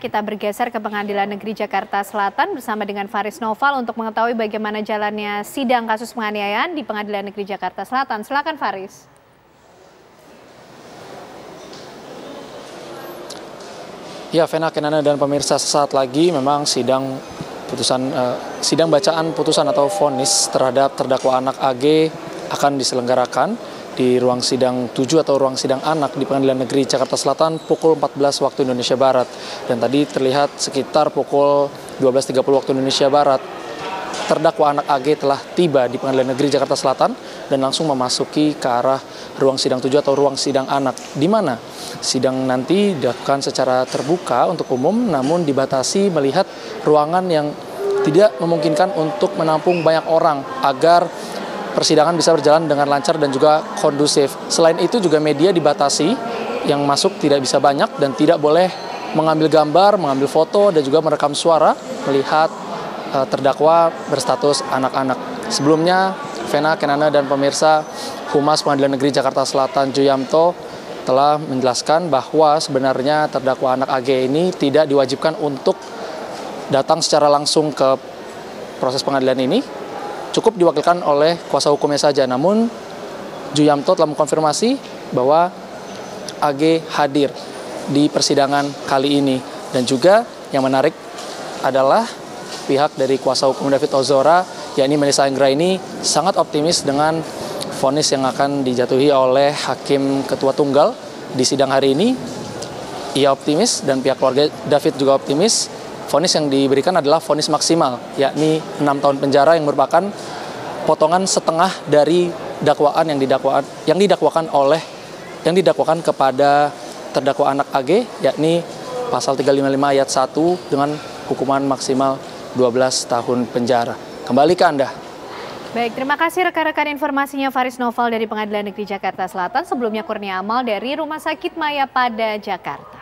Kita bergeser ke Pengadilan Negeri Jakarta Selatan bersama dengan Faris Noval untuk mengetahui bagaimana jalannya sidang kasus penganiayaan di Pengadilan Negeri Jakarta Selatan. Silakan Faris. Ya, Vena Kenana dan pemirsa sesaat lagi memang sidang putusan uh, sidang bacaan putusan atau vonis terhadap terdakwa anak AG akan diselenggarakan di ruang sidang 7 atau ruang sidang anak di Pengadilan Negeri Jakarta Selatan pukul 14 waktu Indonesia Barat. Dan tadi terlihat sekitar pukul 12.30 waktu Indonesia Barat terdakwa anak AG telah tiba di Pengadilan Negeri Jakarta Selatan dan langsung memasuki ke arah ruang sidang 7 atau ruang sidang anak di mana sidang nanti dilakukan secara terbuka untuk umum namun dibatasi melihat ruangan yang tidak memungkinkan untuk menampung banyak orang agar persidangan bisa berjalan dengan lancar dan juga kondusif. Selain itu juga media dibatasi yang masuk tidak bisa banyak dan tidak boleh mengambil gambar, mengambil foto dan juga merekam suara melihat uh, terdakwa berstatus anak-anak. Sebelumnya Vena Kenana dan pemirsa Humas Pengadilan Negeri Jakarta Selatan Juyamto telah menjelaskan bahwa sebenarnya terdakwa anak AG ini tidak diwajibkan untuk datang secara langsung ke proses pengadilan ini cukup diwakilkan oleh kuasa hukumnya saja. Namun Juyamto telah mengkonfirmasi bahwa AG hadir di persidangan kali ini. Dan juga yang menarik adalah pihak dari kuasa hukum David Ozora, yakni Melissa Anggra ini sangat optimis dengan vonis yang akan dijatuhi oleh Hakim Ketua Tunggal di sidang hari ini. Ia optimis dan pihak keluarga David juga optimis vonis yang diberikan adalah vonis maksimal, yakni enam tahun penjara yang merupakan potongan setengah dari dakwaan yang didakwakan yang didakwakan oleh yang didakwakan kepada terdakwa anak AG, yakni pasal 355 ayat 1 dengan hukuman maksimal 12 tahun penjara. Kembali ke Anda. Baik, terima kasih rekan-rekan informasinya Faris Noval dari Pengadilan Negeri Jakarta Selatan. Sebelumnya Kurnia Amal dari Rumah Sakit Maya pada Jakarta.